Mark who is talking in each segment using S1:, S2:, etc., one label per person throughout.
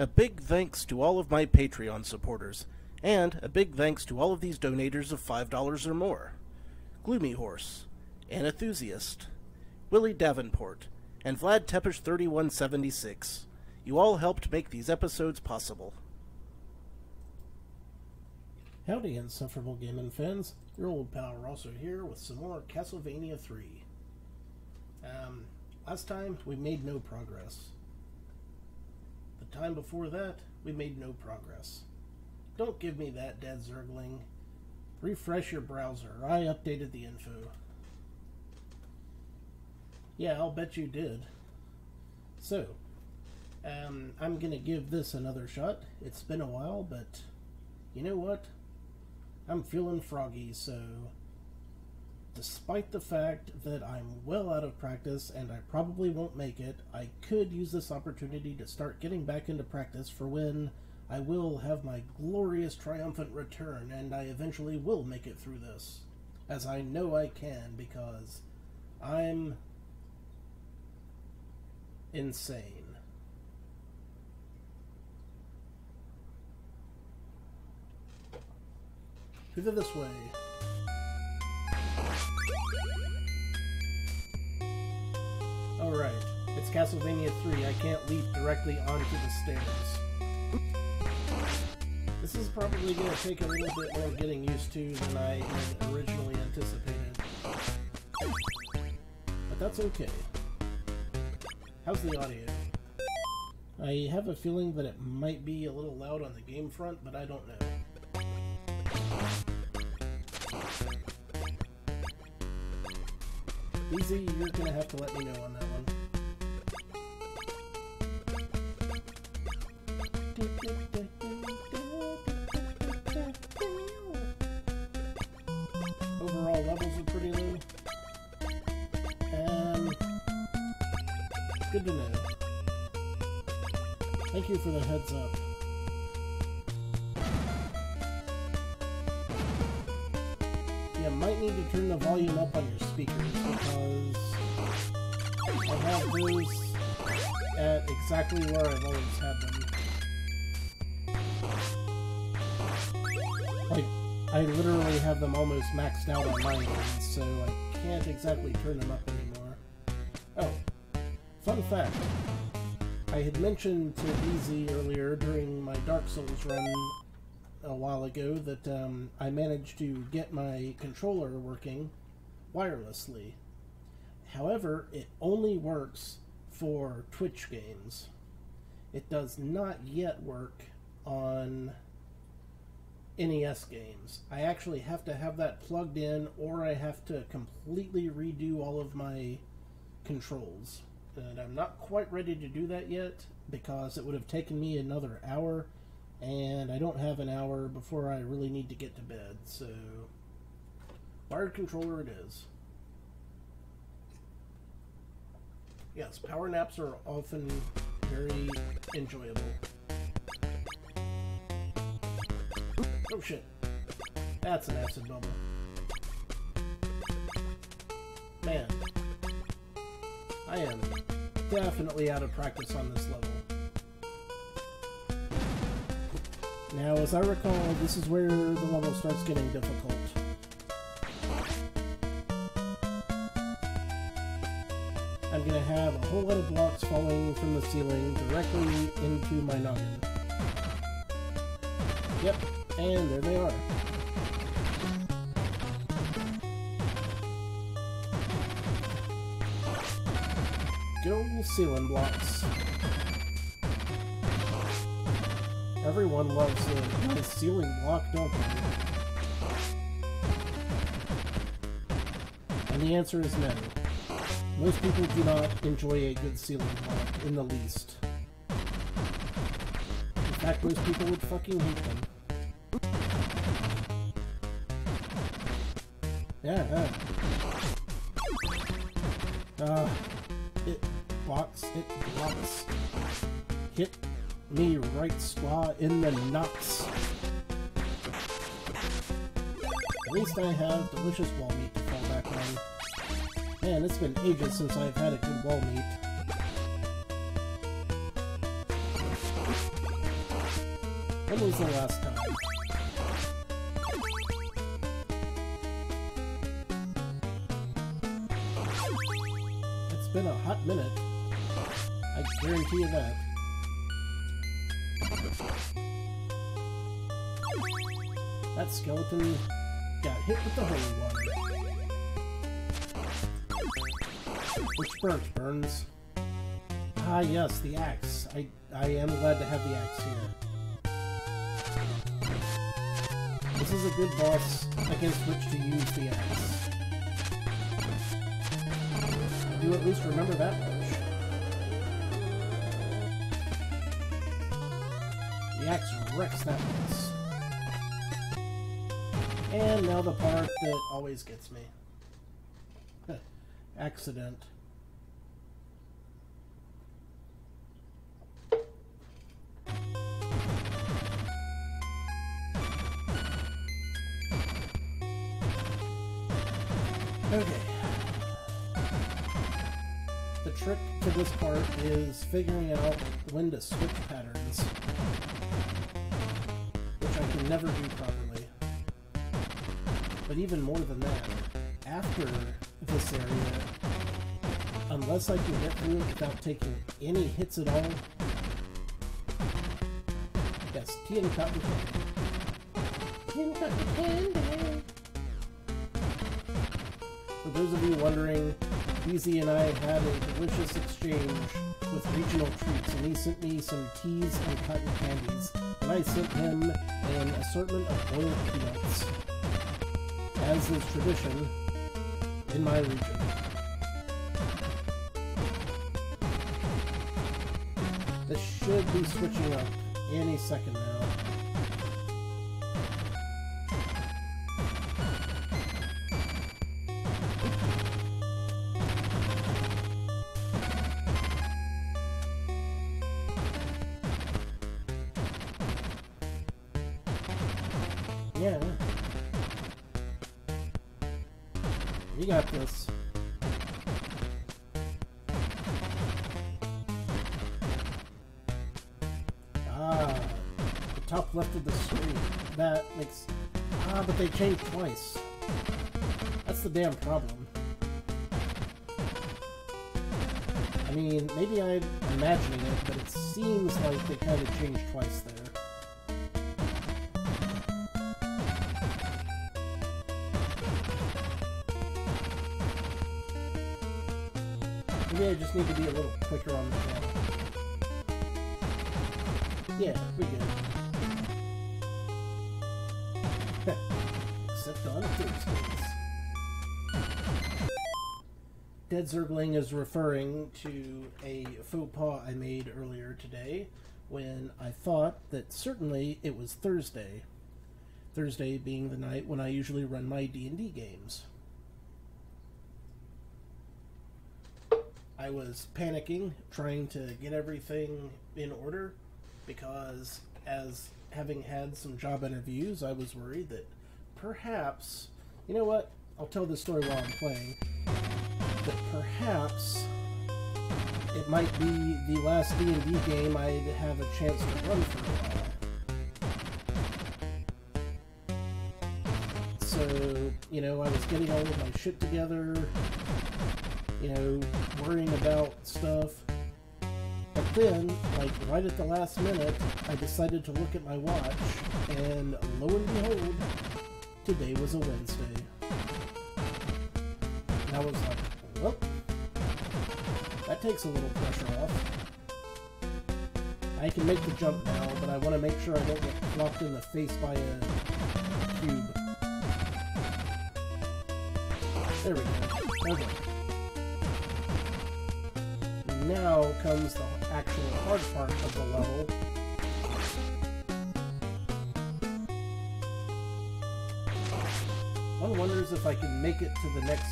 S1: A big thanks to all of my Patreon supporters, and a big thanks to all of these donators of $5 or more. Gloomy Horse, An Enthusiast, Willie Davenport, and Vlad Tepish 3176. You all helped make these episodes possible.
S2: Howdy, insufferable gaming fans. Your old pal Rosser here with some more Castlevania 3. Um, last time we made no progress. The time before that, we made no progress. Don't give me that, Dead Zergling. Refresh your browser. I updated the info. Yeah, I'll bet you did. So, um, I'm gonna give this another shot. It's been a while, but you know what? I'm feeling froggy, so despite the fact that I'm well out of practice and I probably won't make it, I could use this opportunity to start getting back into practice for when I will have my glorious triumphant return and I eventually will make it through this. As I know I can because I'm insane. Through this way. Alright, it's Castlevania 3. I can't leap directly onto the stairs. This is probably going to take a little bit more getting used to than I had originally anticipated. But that's okay. How's the audio? I have a feeling that it might be a little loud on the game front, but I don't know. Easy, you're gonna have to let me know on that one. Overall levels are pretty low. And good to know. Thank you for the heads up. You might need to turn the volume up on your speakers because I have these at exactly where I've always had them. Like, I literally have them almost maxed out on my end, so I can't exactly turn them up anymore. Oh, fun fact. I had mentioned to DZ earlier during my Dark Souls run a while ago that um, I managed to get my controller working wirelessly. However, it only works for Twitch games. It does not yet work on NES games. I actually have to have that plugged in or I have to completely redo all of my controls. And I'm not quite ready to do that yet because it would have taken me another hour and I don't have an hour before I really need to get to bed, so wired controller it is. Yes, power naps are often very enjoyable. Oh shit. That's an acid bubble. Man. I am definitely out of practice on this level. Now, as I recall, this is where the level starts getting difficult. Gonna have a whole lot of blocks falling from the ceiling directly into my noggin. Yep, and there they are. Good old ceiling blocks. Everyone loves a nice ceiling block, don't they? And the answer is no. Most people do not enjoy a good ceiling block in the least. In fact, most people would fucking hate them. Yeah, yeah. Uh, it blocks, it blocks. Hit me right squaw in the nuts. At least I have delicious wall meat Man, it's been ages since I've had a good wall meat. When was the last time? It's been a hot minute. I guarantee you that. That skeleton got hit with the holy water. Which burns. Ah, yes, the axe. I, I am glad to have the axe here. This is a good boss against which to use the axe. I do at least remember that much. The axe wrecks that mess. And now the part that always gets me. Accident. Trick to this part is figuring out when to switch patterns, which I can never do properly. But even more than that, after this area, unless I can get through it without taking any hits at all, yes, tea and cotton candy. Tea and cotton candy. For those of you wondering, Easy and I had a delicious exchange with regional treats, and he sent me some teas and cotton candies, and I sent him an assortment of boiled peanuts, as is tradition in my region. This should be switching up any second now. Changed twice. That's the damn problem. I mean, maybe I'm imagining it, but it seems like they kind of changed twice there. Maybe I just need to be a little quicker on the channel. Yeah, we good. Thursdays. Dead Zergling is referring to a faux pas I made earlier today when I thought that certainly it was Thursday. Thursday being the night when I usually run my D&D games. I was panicking, trying to get everything in order, because as having had some job interviews, I was worried that perhaps, you know what? I'll tell this story while I'm playing. That perhaps it might be the last D&D game I'd have a chance to run for a while. So, you know, I was getting all of my shit together, you know, worrying about stuff. But then, like right at the last minute, I decided to look at my watch, and lo and behold, today was a Wednesday. I was like, well, that takes a little pressure off. I can make the jump now, but I want to make sure I don't get flopped in the face by a cube. There we go. Okay now comes the actual hard part of the level. Wonders if I can make it to the next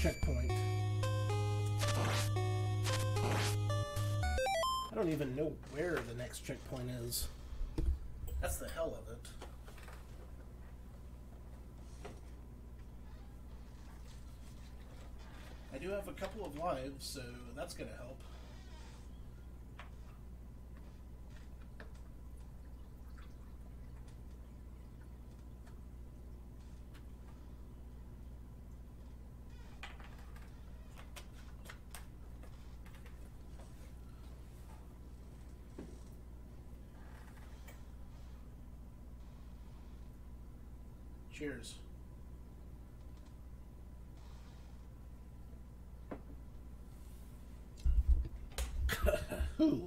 S2: checkpoint. I don't even know where the next checkpoint is. That's the hell of it. I do have a couple of lives, so that's to help.
S1: Cheers.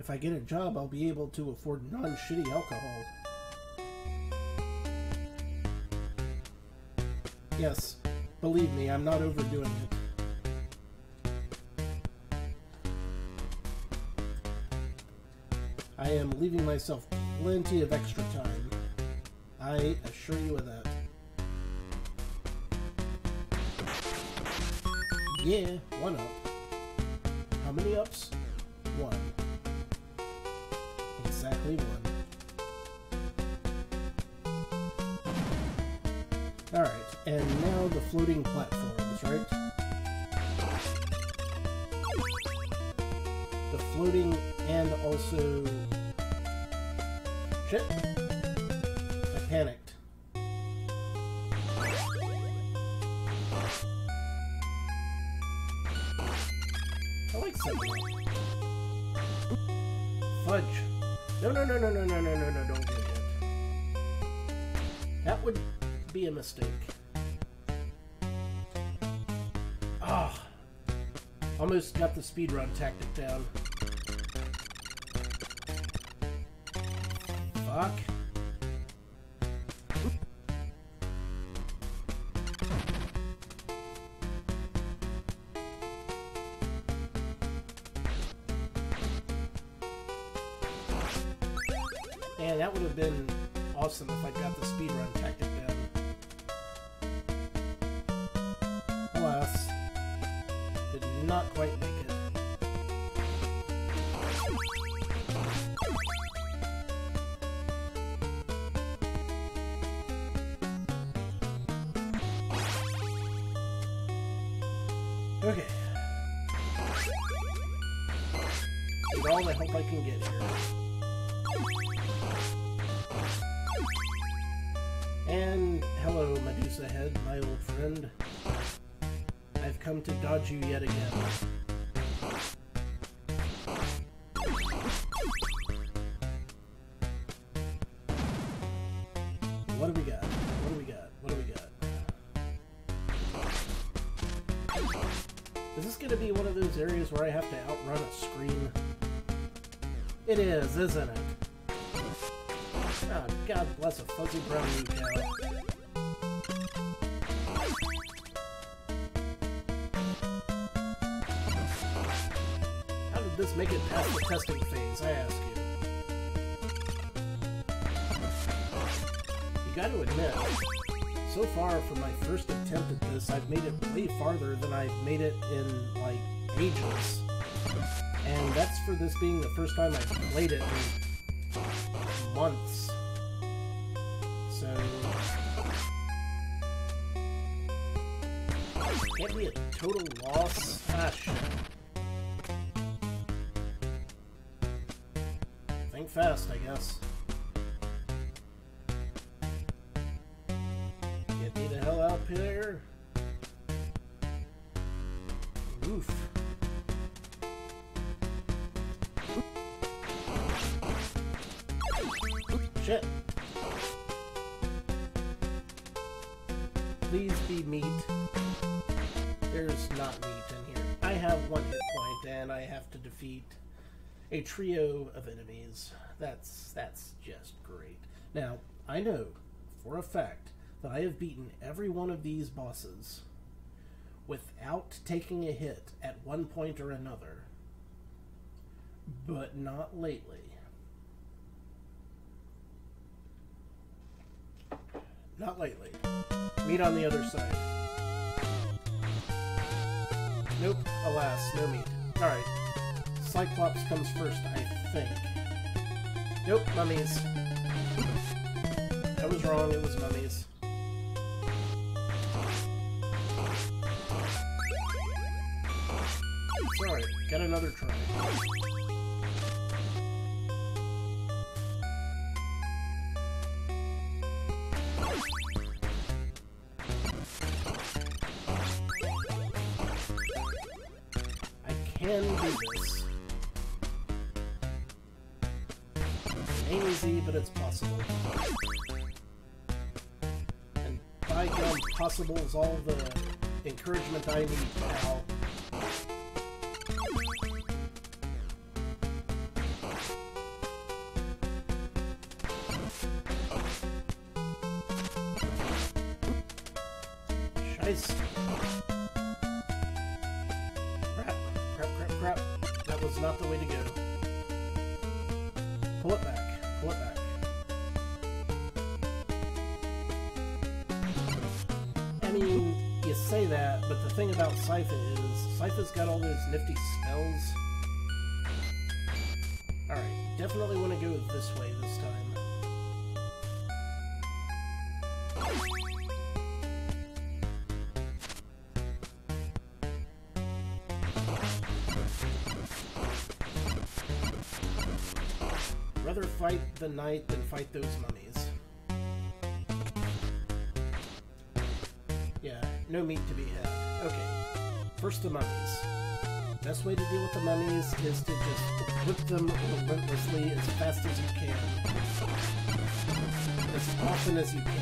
S2: If I get a job, I'll be able to afford non-shitty alcohol. Yes, believe me, I'm not overdoing it. I am leaving myself plenty of extra time. I assure you of that. Yeah, one up. How many ups? One. Exactly one. Alright, and now the floating platforms, right? The floating and also... Shit. I panicked. I like something. Fudge. No, no, no, no, no, no, no, no, no, don't do it. That would be a mistake. Ah. Almost got the speedrun tactic down. Okay. Need all the help I can get here. And hello, Medusa Head, my old friend. I've come to dodge you yet again. Is, isn't it? Oh, God bless a fuzzy brown new cow. How did this make it past the testing phase, I ask you? You gotta admit, so far from my first attempt at this, I've made it way farther than I've made it in, like, ages. That's for this being the first time I've played it Shit. Please be meat. There's not meat in here. I have one hit point and I have to defeat a trio of enemies. That's that's just great. Now, I know for a fact that I have beaten every one of these bosses without taking a hit at one point or another. But not lately. Not lately. Meet on the other side. Nope, alas, no meat. Alright. Cyclops comes first, I think. Nope, mummies. I was wrong, it was mummies. Sorry, got another try. Possible is all the encouragement I need now. Scheiße. Thing about Sypha is, Sypha's got all those nifty spells. Alright, definitely want to go this way this time. Rather fight the knight than fight those mummies. Yeah, no meat to be had. First the mummies. Best way to deal with the mummies is to just whip them relentlessly as fast as you can. As often as you can.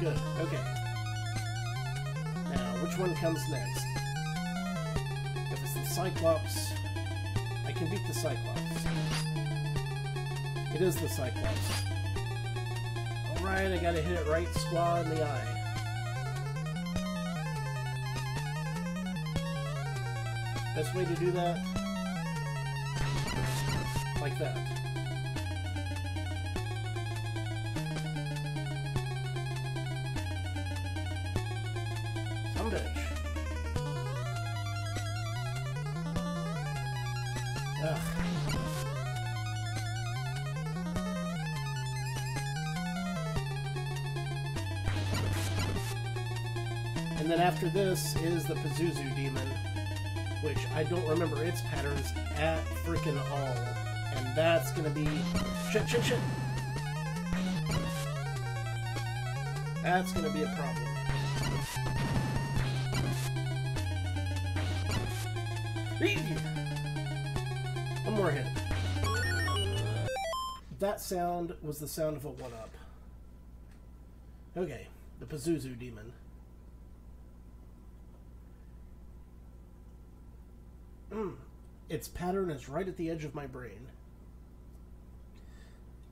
S2: Good, okay. Now, which one comes next? If it's the Cyclops, I can beat the Cyclops. It is the Cyclops. Alright, I gotta hit it right square in the eye. Best way to do that? Like that. After this is the Pazuzu Demon, which I don't remember its patterns at freaking all. And that's gonna be... Shit, shit, shit! That's gonna be a problem. One more hit. That sound was the sound of a one-up. Okay, the Pazuzu Demon. Mm, its pattern is right at the edge of my brain.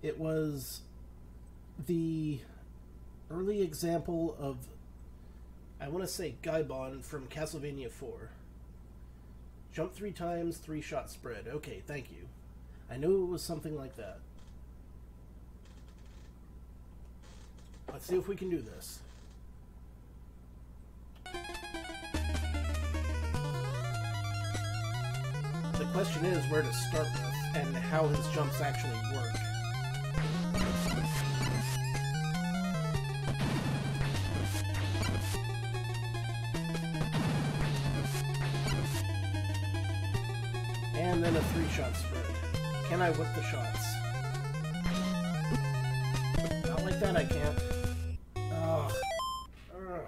S2: It was the early example of, I want to say, Gaibon from Castlevania 4. Jump three times, three shot spread. Okay, thank you. I knew it was something like that. Let's see if we can do this. Question is where to start with and how his jumps actually work. And then a three shot spread. Can I whip the shots? Not like that, I can't. Ugh. Ugh.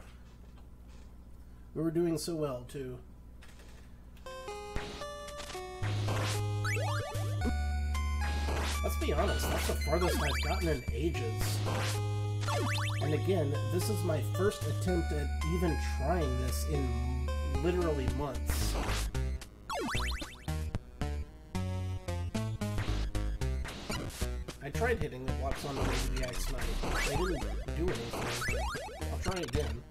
S2: We were doing so well, too. Be honest, that's the farthest I've gotten in ages. And again, this is my first attempt at even trying this in literally months. I tried hitting the blocks on the way Ice Knight. They didn't do anything. I'll try again.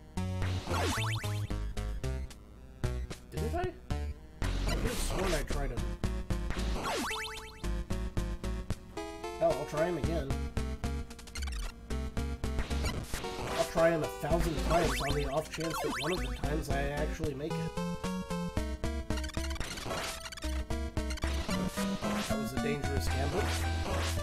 S2: Didn't? I try him again. I'll try him a thousand times on the off chance that one of the times I actually make it. That was a dangerous gamble.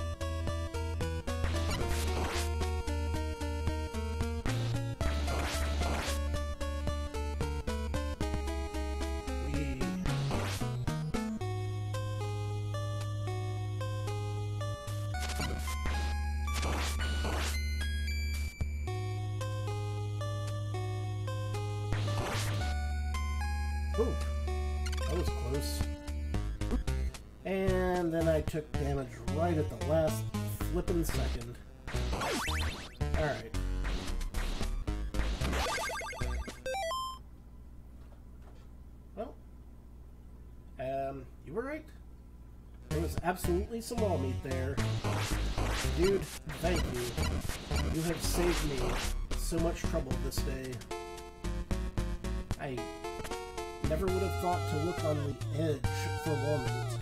S2: Ooh, that was close. And then I took damage right at the last flippin' second. Alright. Well, um, you were right. There was absolutely some wall meat there. Dude, thank you. You have saved me so much trouble this day. Never would have thought to look on the edge for wall meat.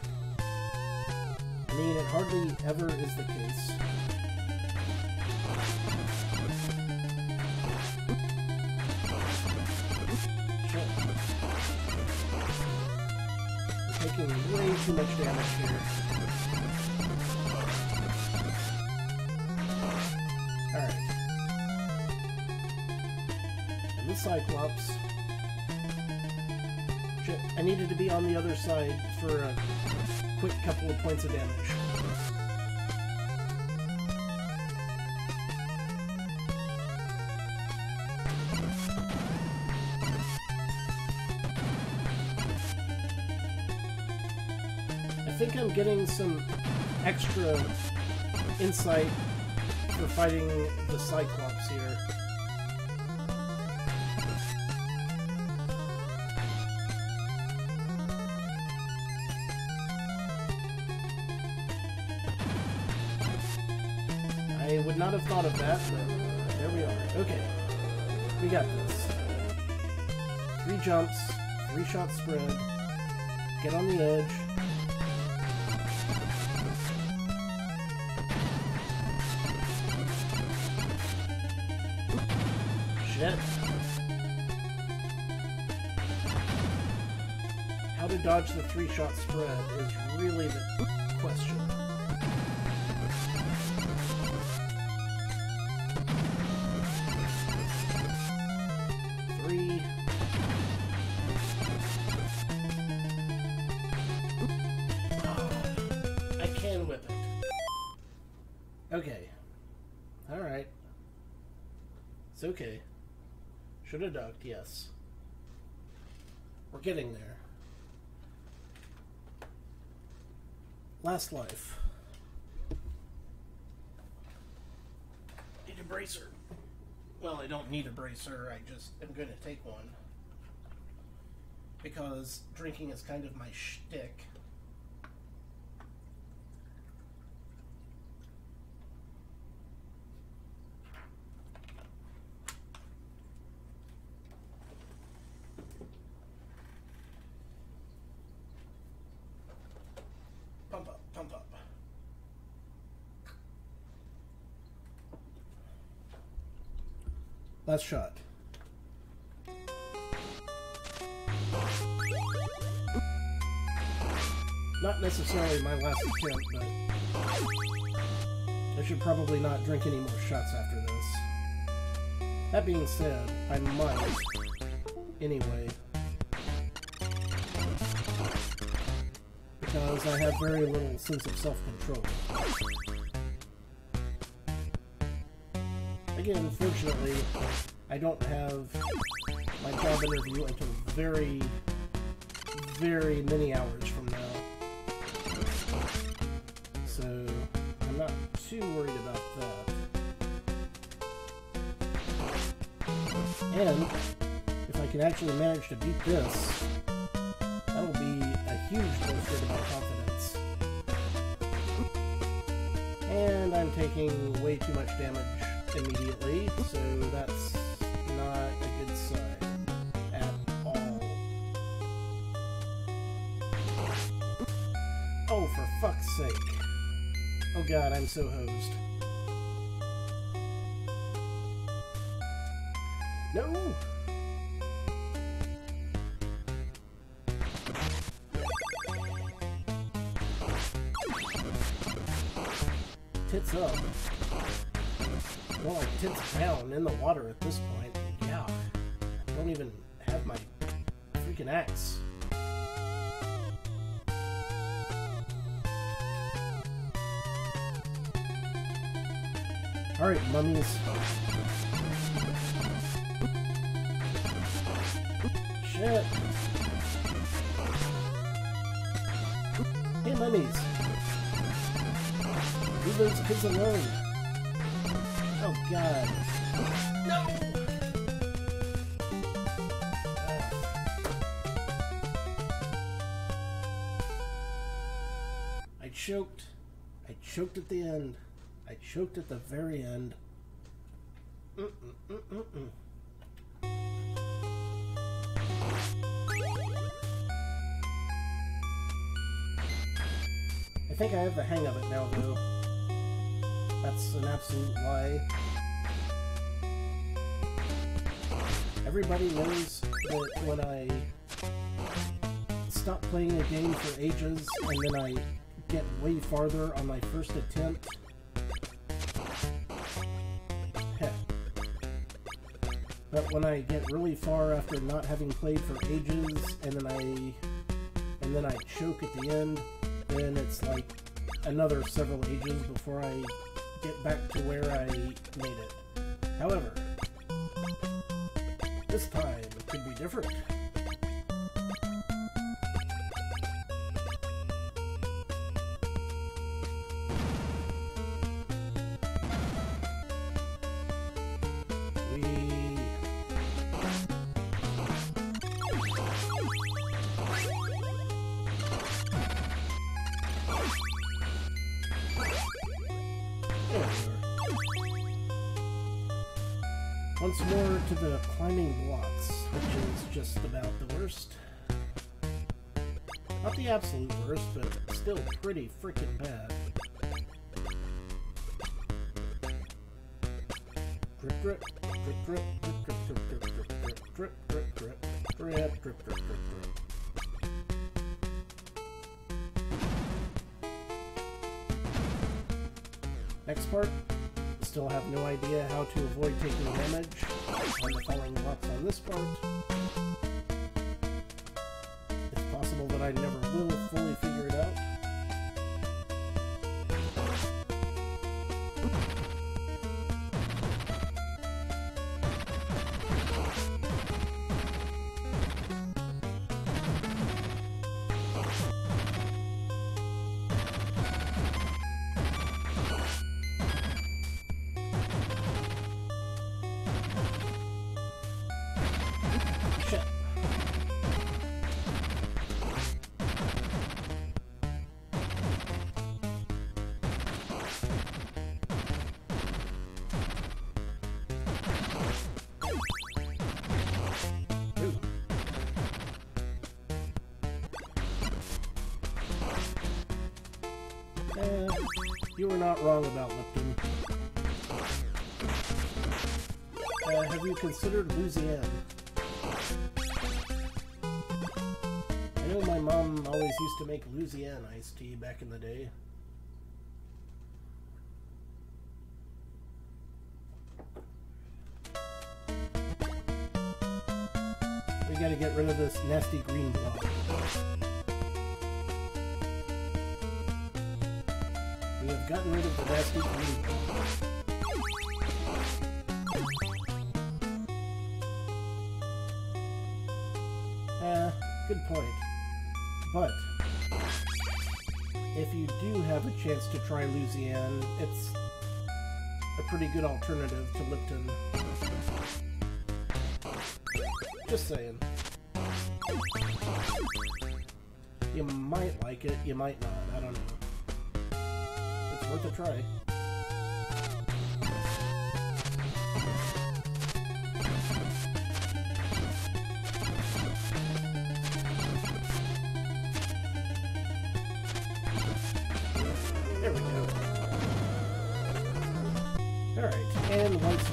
S2: I mean, it hardly ever is the case. Taking way too much damage here. Alright. And the Cyclops... Needed to be on the other side for a quick couple of points of damage. I think I'm getting some extra insight for fighting the Cyclops here. Thought of that, but there we are. Okay. We got this. Three jumps, three shot spread, get on the edge. Shit. How to dodge the three shot spread is really the question. Last life. Need a bracer. Well, I don't need a bracer, I just am going to take one. Because drinking is kind of my shtick. Pump up, pump up. Last shot. Not necessarily my last attempt, but I should probably not drink any more shots after this. That being said, I might. Anyway. Because I have very little sense of self-control. Again, fortunately, I don't have my job interview until very, very many hours from now. So, I'm not too worried about that. And, if I can actually manage to beat this, that'll be a huge booster to my confidence. And I'm taking way too much damage immediately, so that's not a good sign at all. Oh, for fuck's sake. Oh god, I'm so hosed. No! Tits up more like 10 down in the water at this point. Yeah. I don't even have my freaking axe. Alright, mummies. Shit. Hey, mummies. Do those kids alone. God. No! I choked. I choked at the end. I choked at the very end. Mm-mm-mm-mm-mm. I think I have the hang of it now, though. That's an absolute lie. Everybody knows that when I stop playing a game for ages and then I get way farther on my first attempt. But when I get really far after not having played for ages and then I and then I choke at the end, then it's like another several ages before I get back to where I made it. However, this time it could be different. Pretty freaking bad. Drip drip drip drip. Next part, still have no idea how to avoid taking damage on the falling blocks on this part. You were not wrong about Lipton. Uh, have you considered Luzianne? I know my mom always used to make Luzianne iced tea back in the day. Good point. But if you do have a chance to try Luzianne, it's a pretty good alternative to Lipton. Just saying. You might like it, you might not, I don't know. It's worth a try.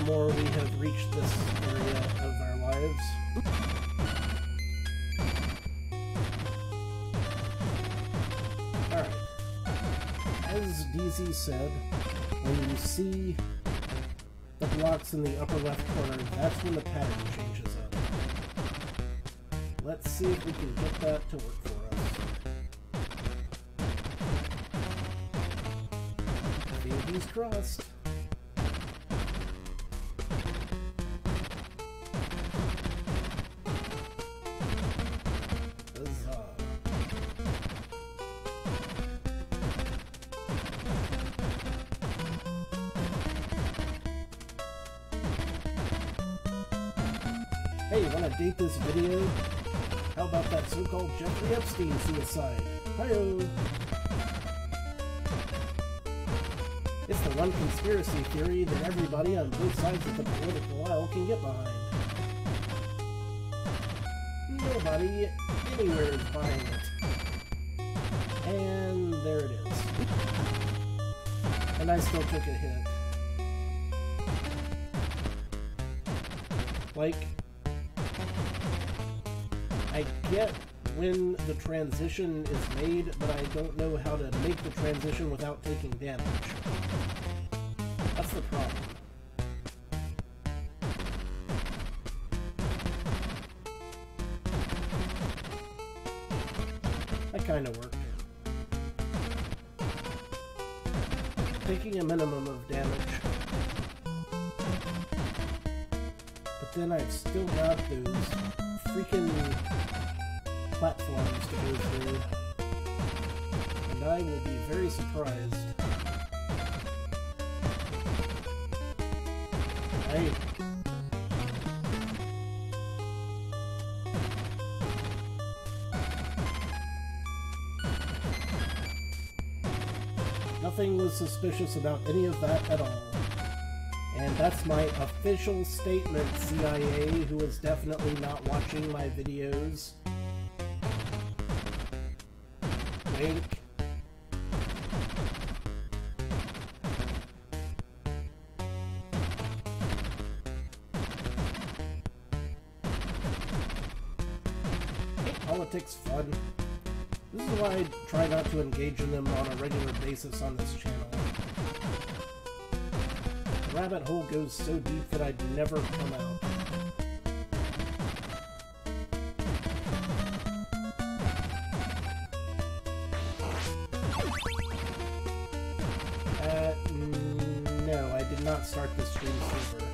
S2: More we have reached this area of our lives. Alright. As DZ said, when you see the blocks in the upper left corner, that's when the pattern changes up. Let's see if we can get that to work for us. Fingers crossed. Video? How about that so-called Jeffrey Epstein suicide? Hi-yo! It's the one conspiracy theory that everybody on both sides of the political aisle can get behind. Nobody anywhere is buying it. And there it is. And I still took a hit. Like, when the transition is made, but I don't know how to make the transition without taking damage. That's the problem. That kind of worked. Taking a minimum of damage. But then I've still got those freaking platforms to go through. And I will be very surprised. Hey. Nothing was suspicious about any of that at all. And that's my official statement, CIA, who is definitely not watching my videos. Ain't politics fun? This is why I try not to engage in them on a regular basis on this channel. The rabbit hole goes so deep that I'd never come out. Not start the stream super.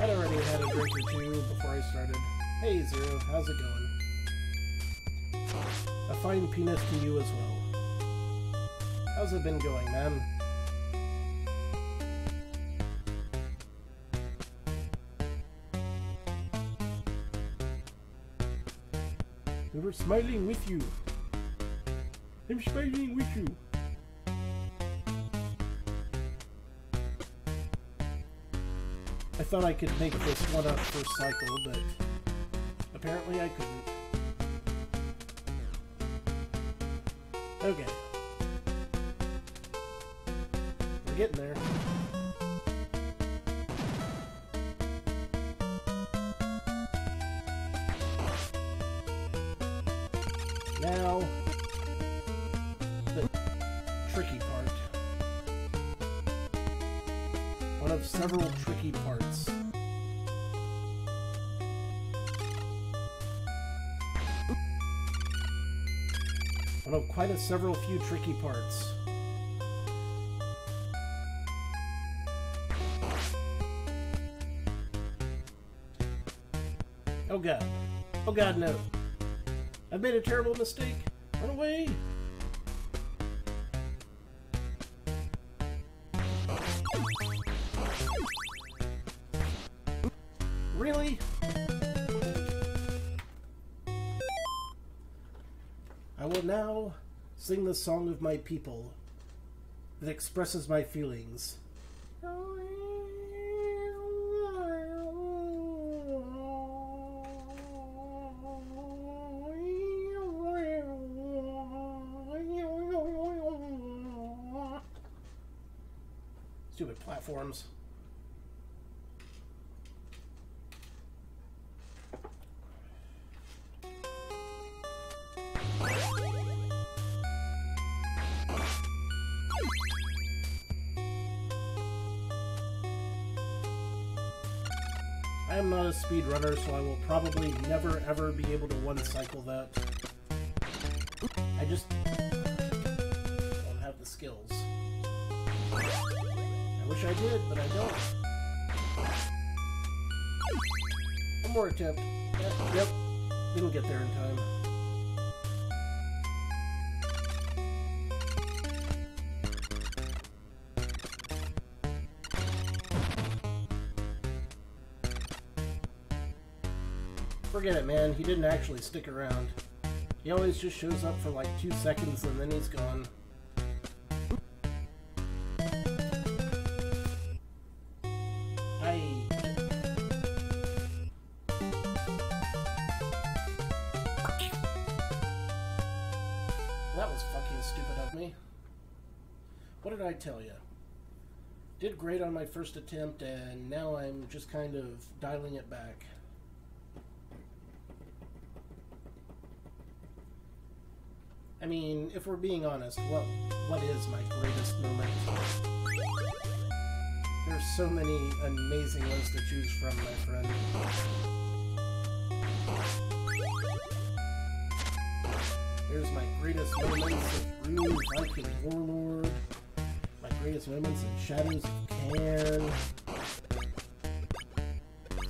S2: I'd already had a drink or two before I started. Hey, Zero, how's it going? A fine penis to you as well. How's it been going, man? We were smiling with you. I'm with you. I thought I could make this one up first cycle, but apparently I couldn't. Okay. We're getting there. Several few tricky parts. Oh god. Oh god, no. I've made a terrible mistake. Run away! Really? I will now sing the song of my people that expresses my feelings. Stupid platforms. Speedrunner, so I will probably never ever be able to one cycle that. I just don't have the skills. I wish I did, but I don't. One more attempt. Yep, yep. Didn't get there in time. Forget it, man. He didn't actually stick around. He always just shows up for like two seconds and then he's gone. That was fucking stupid of me. What did I tell you? Did great on my first attempt and now I'm just kind of dialing it back. I mean, if we're being honest, what what is my greatest moment? There's so many amazing ones to choose from, my friend. There's my greatest moments of Viking Warlord, my greatest moments in Shadows of Kain,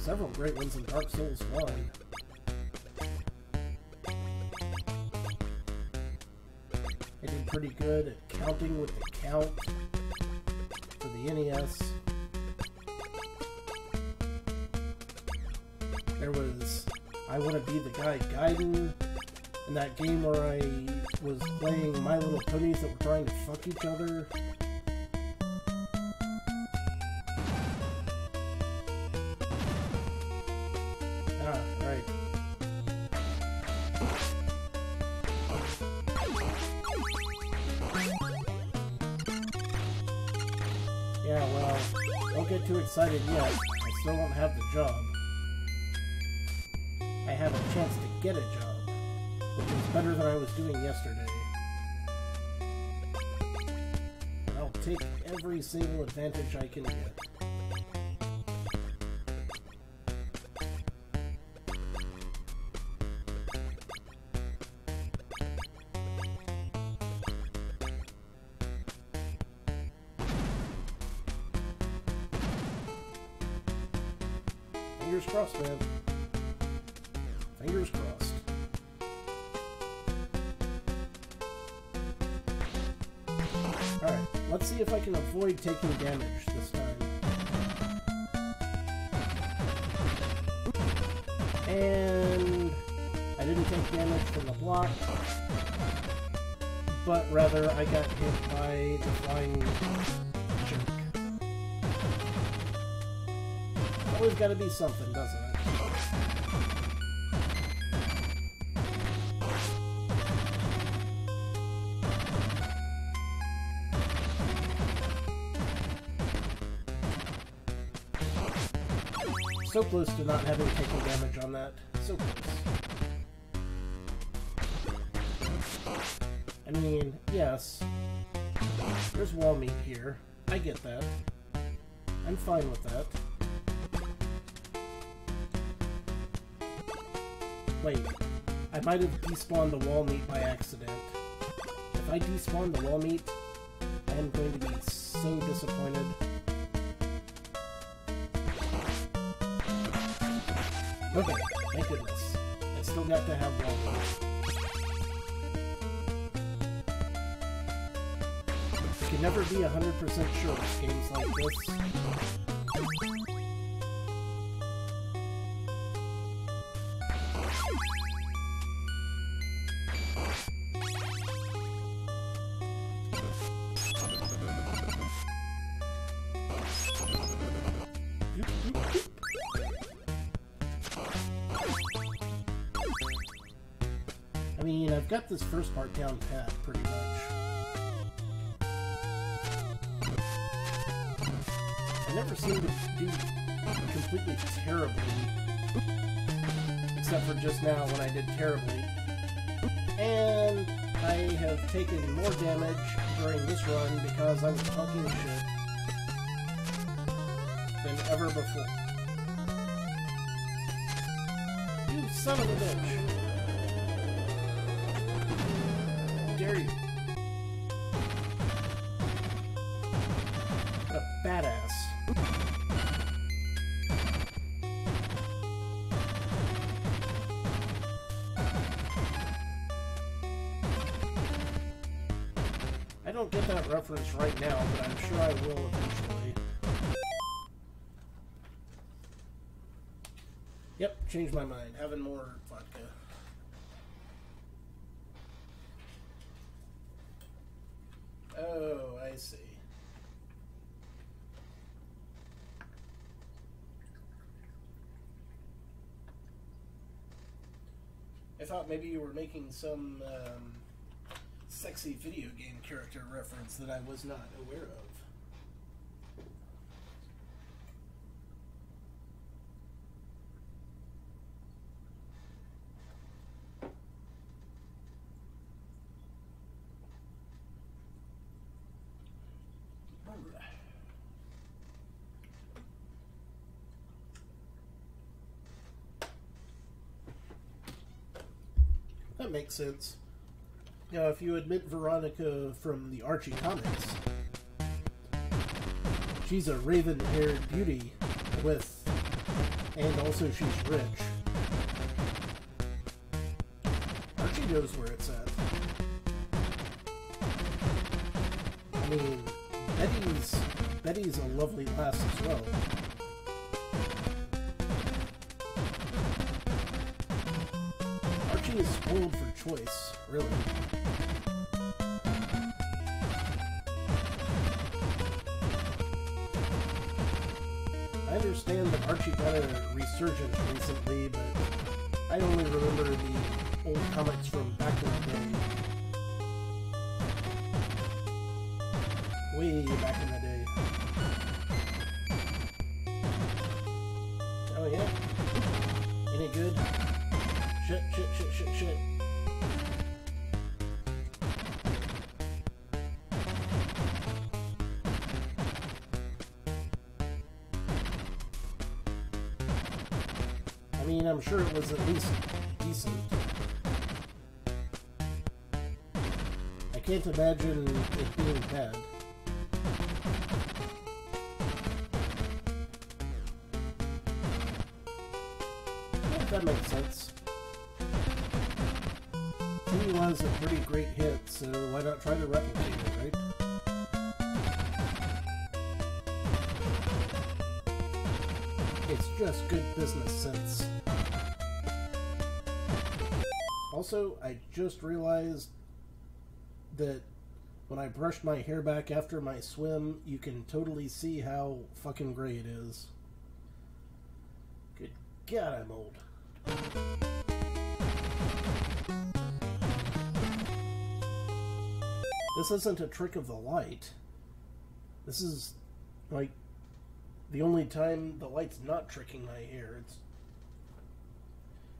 S2: several great ones in Dark Souls 1. Pretty good at counting with the count for the NES. There was I Wanna Be the Guy Gaiden, and that game where I was playing My Little Ponies that were trying to fuck each other. Excited yet. I still don't have the job. I have a chance to get a job, which is better than I was doing yesterday. I'll take every single advantage I can get. Avoid taking damage this time. And I didn't take damage from the block, but rather I got hit by the flying jerk. Always gotta be something, doesn't it? So close to not having taken damage on that. So close. I mean, yes. There's wall meat here. I get that. I'm fine with that. Wait, I might have despawned the wall meat by accident. If I despawn the wall meat, I am going to be so disappointed. Okay, thank goodness. I still got to have one. You can never be 100% sure with games like this. This first part down pat, pretty much. I never seem to do completely terribly. Except for just now when I did terribly. And I have taken more damage during this run because I was talking shit than ever before. You son of a bitch! Don't get that reference right now, but I'm sure I will eventually. Yep, changed my mind. Having more vodka. Oh, I see. I thought maybe you were making some um, sexy video game character reference that I was not aware of. That makes sense. Now, if you admit Veronica from the Archie comics, she's a raven haired beauty with. and also she's rich. Archie knows where it's at. I mean, Betty's. Betty's a lovely lass as well. Archie is spoiled for choice, really. I understand that Archie got a resurgence recently, but I only remember the old comics from back in the day. Way back in the day. Sure it was at least decent. I can't imagine it being bad. That makes sense. He was a pretty great hit, so why not try to replicate it, right? It's just good business sense. Also, I just realized that when I brushed my hair back after my swim, you can totally see how fucking gray it is. Good God, I'm old. This isn't a trick of the light. This is, like, the only time the light's not tricking my hair. It's.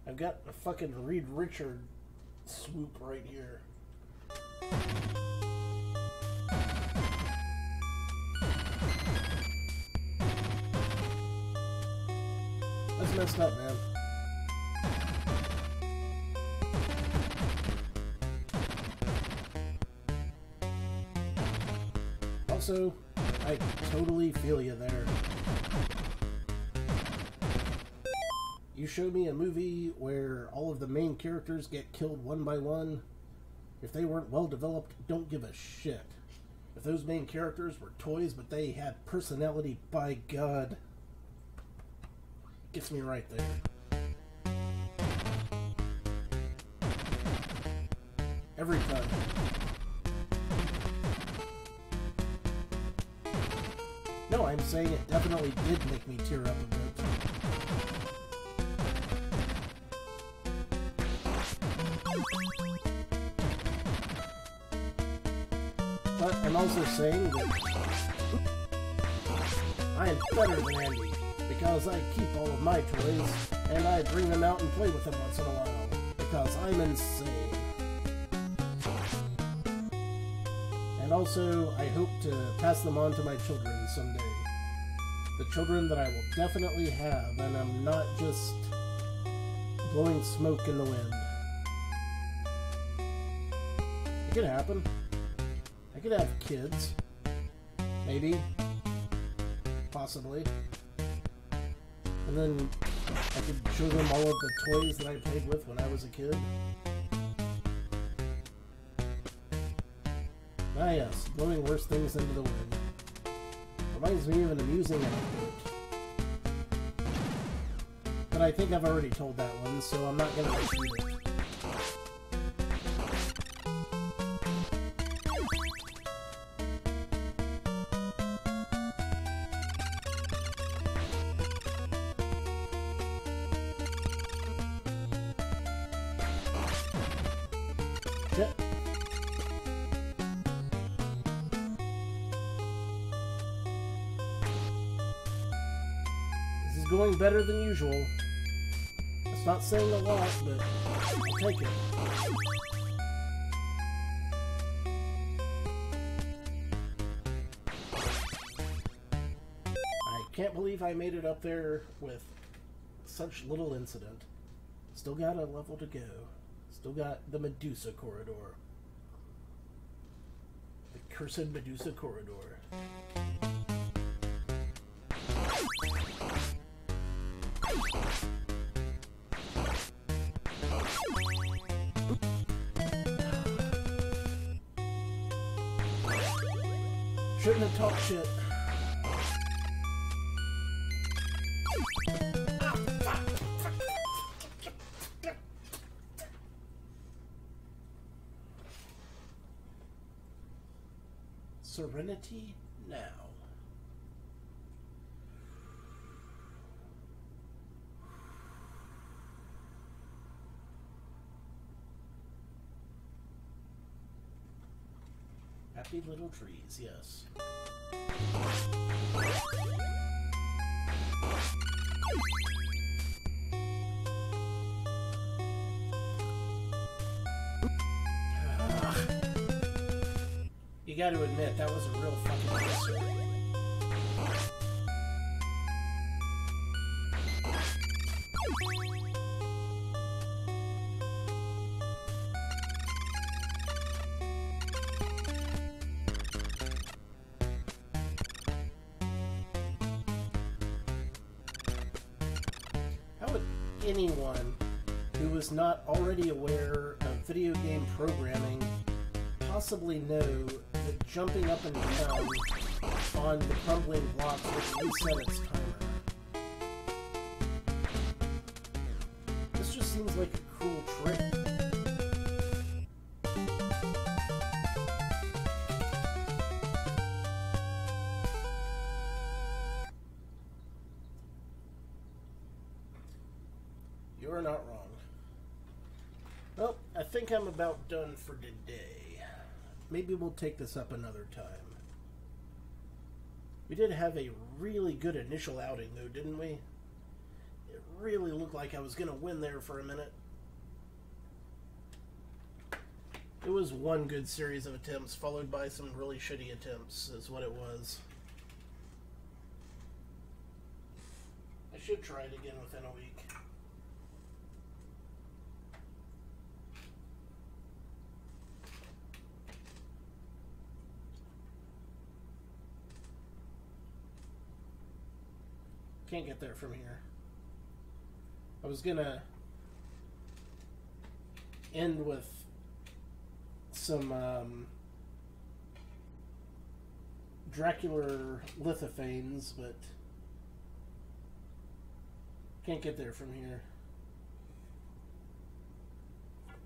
S2: I've got a fucking Reed Richard swoop right here. That's messed up, man. Also, I totally feel you there. You show me a movie where all of the main characters get killed one by one. If they weren't well developed, don't give a shit. If those main characters were toys but they had personality, by God, gets me right there. Every time. No, I'm saying it definitely did make me tear up a bit. Also saying that I am better than Andy because I keep all of my toys and I bring them out and play with them once in a while because I'm insane. And also, I hope to pass them on to my children someday. The children that I will definitely have, and I'm not just blowing smoke in the wind. It could happen. Could have kids. Maybe. Possibly. And then I could show them all of the toys that I played with when I was a kid. Ah yes, blowing worse things into the wind. Reminds me of an amusing anecdote. But I think I've already told that one, so I'm not going to repeat it. Better than usual. It's not saying a lot, but I'll take it. I can't believe I made it up there with such little incident. Still got a level to go. Still got the Medusa corridor. The cursed Medusa corridor. Shouldn't have talked shit. Serenity now. Happy little trees, yes. You got to admit, that was a real fucking answer. Possibly know that jumping up and down on the crumbling blocks would reset its timer? This just seems like a cruel trick. You're not wrong. Well, I think I'm about done for today. Maybe we'll take this up another time. We did have a really good initial outing, though, didn't we? It really looked like I was going to win there for a minute. It was one good series of attempts, followed by some really shitty attempts, is what it was. I should try it again within a week. Can't get there from here. I was gonna end with some um, Dracula lithophanes, but can't get there from here.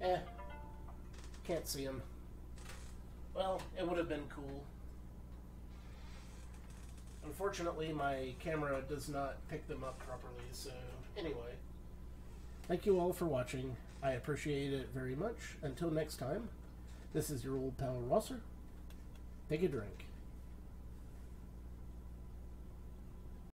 S2: Eh, can't see him. Well, it would have been cool. Unfortunately, my camera does not pick them up properly, so anyway. Thank you all for watching. I appreciate it very much. Until next time, this is your old pal Rosser. Take a drink.